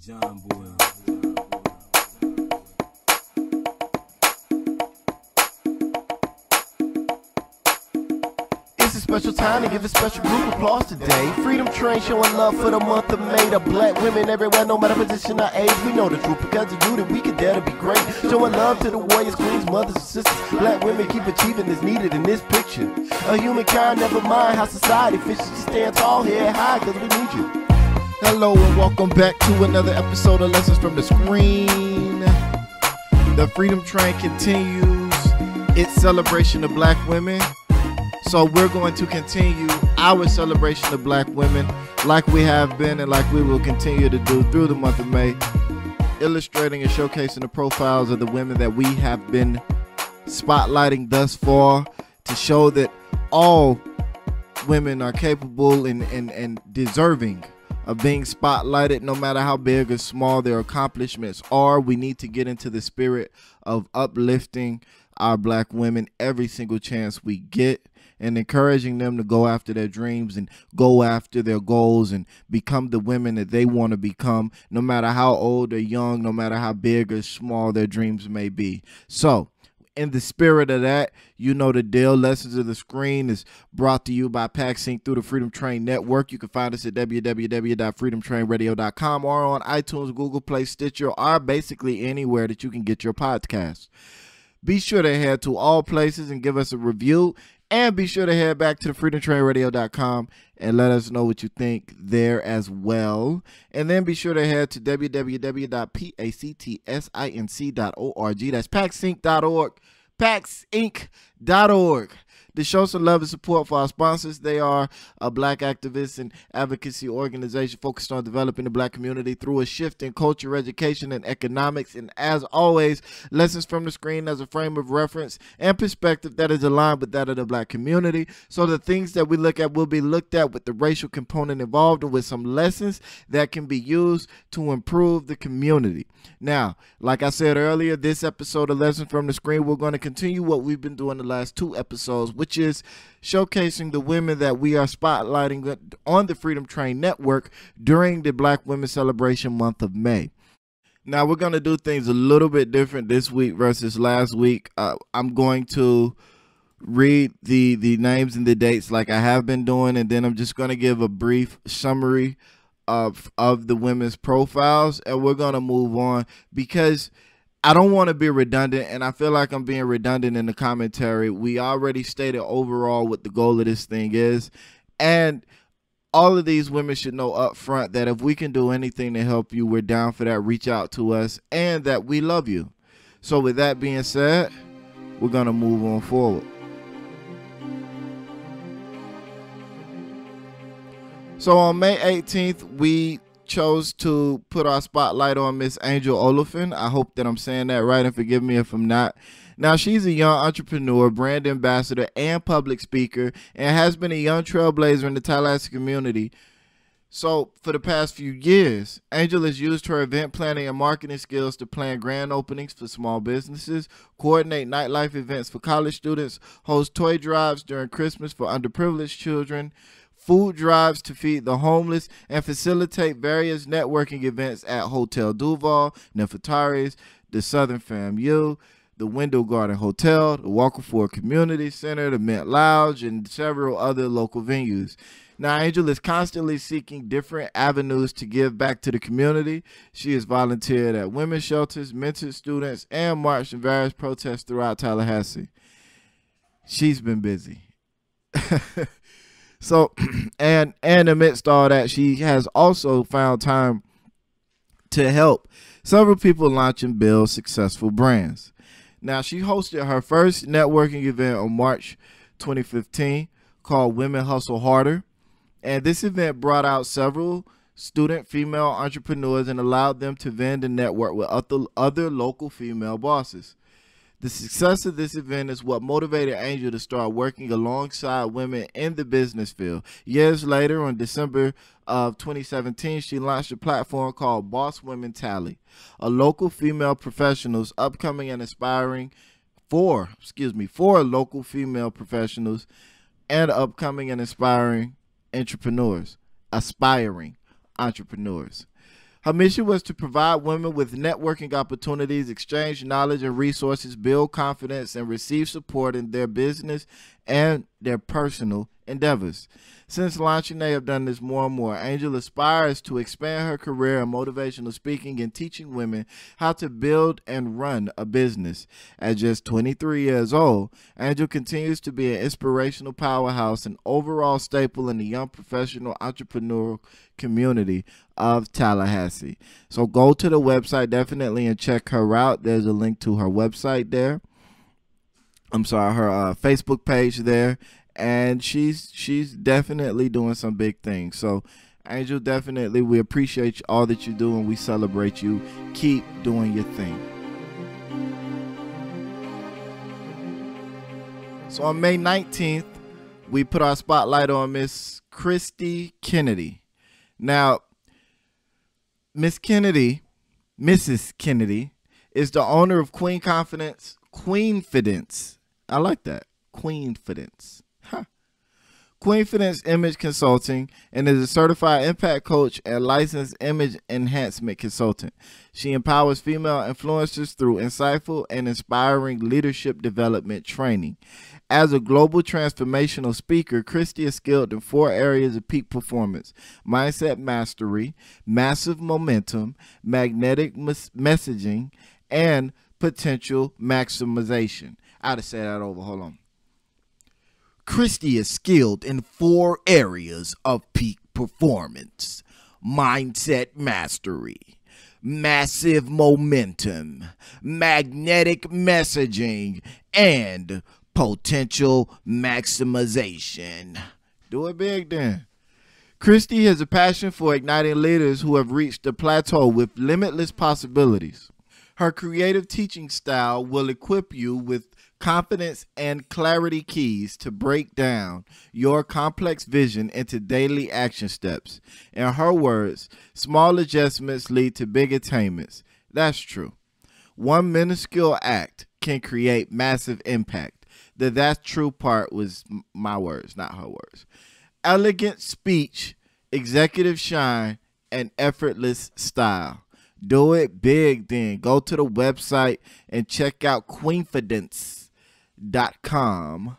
It's a special time to give a special group applause today. Freedom Train showing love for the month of May. The black women everywhere, no matter position or age. We know the truth because of you that we can dare to be great. Showing love to the warriors, queens, mothers, and sisters. Black women keep achieving is needed in this picture. A humankind, never mind how society fishes. Just stand tall here high because we need you. Hello and welcome back to another episode of Lessons from the Screen. The Freedom Train continues its celebration of black women. So we're going to continue our celebration of black women like we have been and like we will continue to do through the month of May, illustrating and showcasing the profiles of the women that we have been spotlighting thus far to show that all women are capable and, and, and deserving of being spotlighted no matter how big or small their accomplishments are. We need to get into the spirit of uplifting our black women every single chance we get and encouraging them to go after their dreams and go after their goals and become the women that they want to become, no matter how old or young, no matter how big or small their dreams may be. So, in the spirit of that, you know the deal. Lessons of the Screen is brought to you by PackSync through the Freedom Train Network. You can find us at www.freedomtrainradio.com or on iTunes, Google Play, Stitcher, or basically anywhere that you can get your podcasts. Be sure to head to all places and give us a review. And be sure to head back to the freedomtrainradio.com and let us know what you think there as well. And then be sure to head to www.pactsinc.org. That's paxinc.org. Paxinc.org to show some love and support for our sponsors. They are a black activist and advocacy organization focused on developing the black community through a shift in culture, education, and economics. And as always, lessons from the screen as a frame of reference and perspective that is aligned with that of the black community. So the things that we look at will be looked at with the racial component involved and with some lessons that can be used to improve the community. Now, like I said earlier, this episode of Lessons from the Screen, we're going to continue what we've been doing the last two episodes, which is showcasing the women that we are spotlighting on the Freedom Train Network during the Black Women Celebration month of May. Now, we're going to do things a little bit different this week versus last week. Uh, I'm going to read the the names and the dates like I have been doing, and then I'm just going to give a brief summary of of the women's profiles and we're going to move on because I don't want to be redundant and I feel like I'm being redundant in the commentary. We already stated overall what the goal of this thing is and all of these women should know up front that if we can do anything to help you, we're down for that. Reach out to us and that we love you. So with that being said, we're going to move on forward. So on May 18th, we chose to put our spotlight on Miss Angel Olafin. I hope that I'm saying that right and forgive me if I'm not. Now, she's a young entrepreneur, brand ambassador, and public speaker, and has been a young trailblazer in the Tallahassee community. So, for the past few years, Angel has used her event planning and marketing skills to plan grand openings for small businesses, coordinate nightlife events for college students, host toy drives during Christmas for underprivileged children, food drives to feed the homeless, and facilitate various networking events at Hotel Duval, Nefertari's, the Southern FAMU, the Window Garden Hotel, the Walker Ford Community Center, the Mint Lounge, and several other local venues. Now, Angel is constantly seeking different avenues to give back to the community. She has volunteered at women's shelters, mentored students, and marched in various protests throughout Tallahassee. She's been busy. So, and and amidst all that, she has also found time to help several people launch and build successful brands. Now, she hosted her first networking event on March 2015 called Women Hustle Harder. And this event brought out several student female entrepreneurs and allowed them to vend and network with other, other local female bosses. The success of this event is what motivated Angel to start working alongside women in the business field. Years later, on December of 2017, she launched a platform called Boss Women Tally, a local female professionals upcoming and aspiring for, excuse me, for local female professionals and upcoming and aspiring entrepreneurs, aspiring entrepreneurs. Her mission was to provide women with networking opportunities, exchange knowledge and resources, build confidence, and receive support in their business and their personal endeavors. Since launching, they have done this more and more. Angel aspires to expand her career in motivational speaking and teaching women how to build and run a business. At just 23 years old, Angel continues to be an inspirational powerhouse and overall staple in the young professional entrepreneurial community of Tallahassee. So go to the website definitely and check her out. There's a link to her website there. I'm sorry, her uh, Facebook page there, and she's she's definitely doing some big things. So, Angel, definitely we appreciate all that you do and we celebrate you. Keep doing your thing. So on May 19th, we put our spotlight on Miss Christy Kennedy. Now, Miss Kennedy, Mrs. Kennedy, is the owner of Queen Confidence, Queenfidence. I like that. Queenfidence. Queenfidence Image Consulting and is a certified impact coach and licensed image enhancement consultant. She empowers female influencers through insightful and inspiring leadership development training. As a global transformational speaker, Christy is skilled in four areas of peak performance mindset mastery, massive momentum, magnetic mes- messaging, and potential maximization. I'd have said that over. Hold on. Christy is skilled in four areas of peak performance mindset mastery, massive momentum, magnetic messaging, and potential maximization. Do it big then. Christy has a passion for igniting leaders who have reached a plateau with limitless possibilities. Her creative teaching style will equip you with confidence, and clarity keys to break down your complex vision into daily action steps. In her words, small adjustments lead to big attainments. That's true. One minuscule act can create massive impact. The that's true part was my words, not her words. Elegant speech, executive shine, and effortless style. Do it big then. Go to the website and check out Queenfidence com.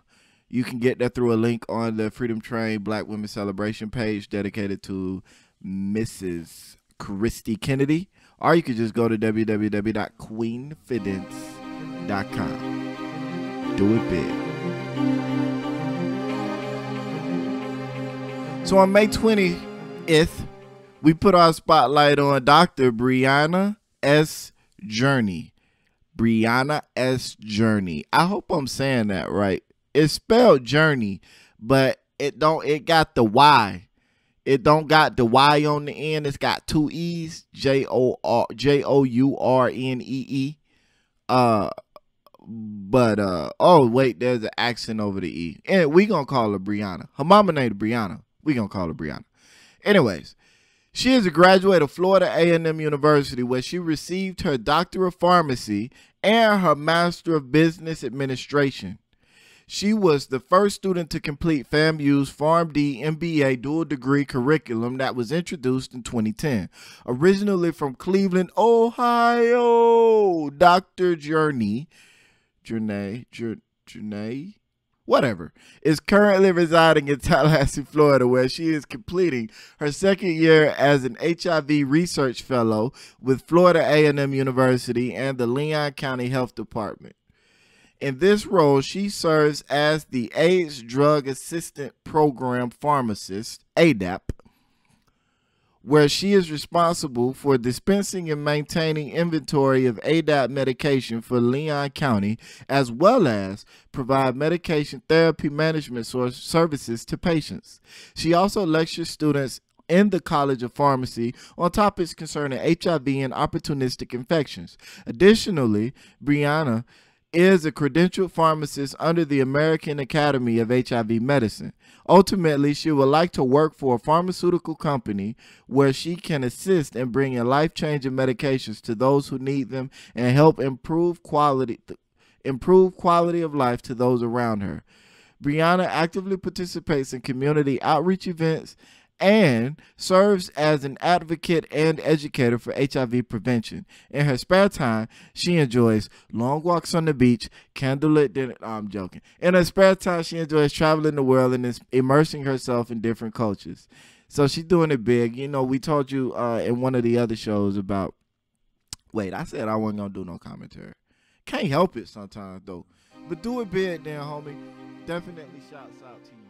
You can get that through a link on the Freedom Train Black Women Celebration page dedicated to Mrs. Christy Kennedy. Or you could just go to www.queenfidence.com. Do it big. So on May 20th, we put our spotlight on Dr. Brianna S. Journey. Brianna S. Journey. I hope I'm saying that right. It's spelled Journey, but it don't it got the Y. It don't got the Y on the end. It's got two E's. J O R J O U R N E E. Uh but uh oh wait, there's an accent over the E. And we gonna call her Brianna. Her mama named Brianna. We gonna call her Brianna. Anyways, she is a graduate of Florida A&M University where she received her Doctor of Pharmacy and her Master of Business Administration. She was the first student to complete FAMU's PharmD MBA dual degree curriculum that was introduced in 2010. Originally from Cleveland, Ohio, Dr. Journey, Journey, Journey, whatever, is currently residing in Tallahassee, Florida, where she is completing her second year as an HIV research fellow with Florida A&M University and the Leon County Health Department. In this role, she serves as the AIDS Drug Assistant Program Pharmacist, ADAP, where she is responsible for dispensing and maintaining inventory of ADAP medication for Leon County, as well as provide medication therapy management services to patients. She also lectures students in the College of Pharmacy on topics concerning HIV and opportunistic infections. Additionally, Brianna is a credentialed pharmacist under the American Academy of HIV Medicine. Ultimately, she would like to work for a pharmaceutical company where she can assist in bringing life-changing medications to those who need them and help improve quality improve quality of life to those around her. Brianna actively participates in community outreach events and serves as an advocate and educator for HIV prevention. In her spare time, she enjoys long walks on the beach, candlelit dinner. No, I'm joking. In her spare time, she enjoys traveling the world and is immersing herself in different cultures. So she's doing it big. You know, we told you uh, in one of the other shows about. Wait, I said I wasn't gonna do no commentary. Can't help it sometimes though. But do it big then, homie. Definitely shouts out to you.